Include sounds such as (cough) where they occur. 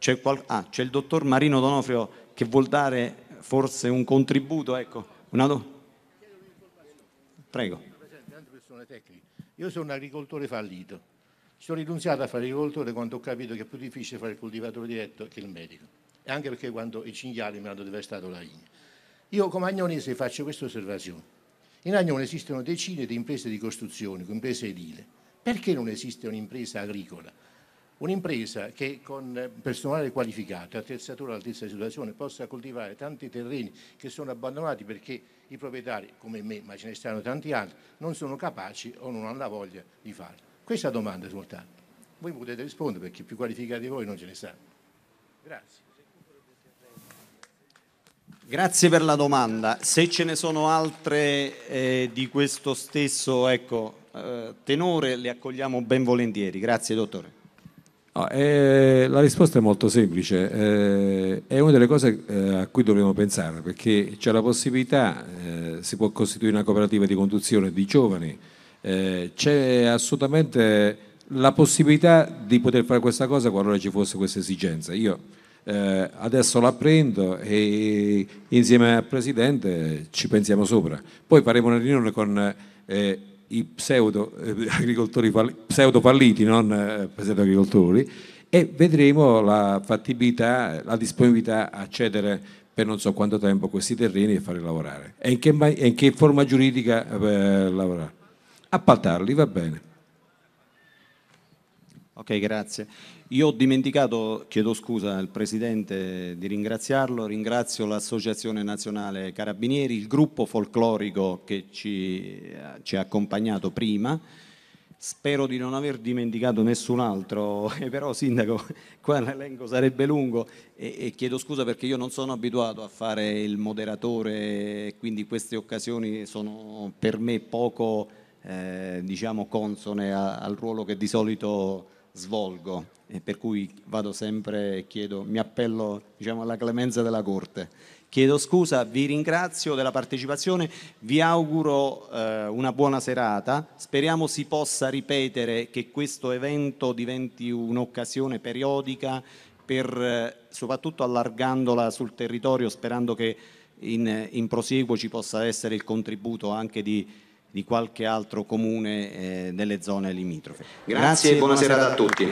C'è, qual- ah, c'è il dottor Marino Donofrio che vuol dare forse un contributo, ecco. Una do- Prego. Io sono un agricoltore fallito. Sono rinunziato a fare agricoltore quando ho capito che è più difficile fare il coltivatore diretto che il medico. E anche perché quando i cinghiali mi hanno devastato la vigna. Io come agnonese faccio questa osservazione. In Agnone esistono decine di imprese di costruzione, imprese edile. Perché non esiste un'impresa agricola? Un'impresa che con personale qualificato, attrezzatura all'altezza di situazione, possa coltivare tanti terreni che sono abbandonati perché i proprietari, come me, ma ce ne stanno tanti altri, non sono capaci o non hanno la voglia di farlo. Questa domanda soltanto. Voi potete rispondere perché più qualificati di voi non ce ne stanno. Grazie. Grazie per la domanda. Se ce ne sono altre eh, di questo stesso ecco, eh, tenore, le accogliamo ben volentieri. Grazie, dottore. No, eh, la risposta è molto semplice, eh, è una delle cose eh, a cui dovremmo pensare perché c'è la possibilità, eh, si può costituire una cooperativa di conduzione di giovani, eh, c'è assolutamente la possibilità di poter fare questa cosa qualora ci fosse questa esigenza. Io eh, adesso la prendo e insieme al Presidente ci pensiamo sopra. Poi faremo una riunione con i pseudo eh, agricoltori pseudo falliti, non eh, pseudo agricoltori, e vedremo la fattibilità, la disponibilità a cedere per non so quanto tempo questi terreni e farli lavorare. E in che, in che forma giuridica eh, lavorare? Appaltarli, va bene. Ok, grazie. Io ho dimenticato, chiedo scusa al Presidente di ringraziarlo, ringrazio l'Associazione Nazionale Carabinieri, il gruppo folclorico che ci, ci ha accompagnato prima, spero di non aver dimenticato nessun altro, (laughs) però Sindaco qua l'elenco sarebbe lungo e, e, chiedo scusa perché io non sono abituato a fare il moderatore, quindi queste occasioni sono per me poco eh, diciamo consone a, al ruolo che di solito svolgo e per cui vado sempre e chiedo, mi appello diciamo, alla clemenza della Corte. Chiedo scusa, vi ringrazio della partecipazione, vi auguro eh, una buona serata, speriamo si possa ripetere che questo evento diventi un'occasione periodica per, eh, soprattutto allargandola sul territorio, sperando che in, in prosieguo ci possa essere il contributo anche di di qualche altro comune eh, delle zone limitrofe. Grazie, Grazie e buona, buona serata a tutti.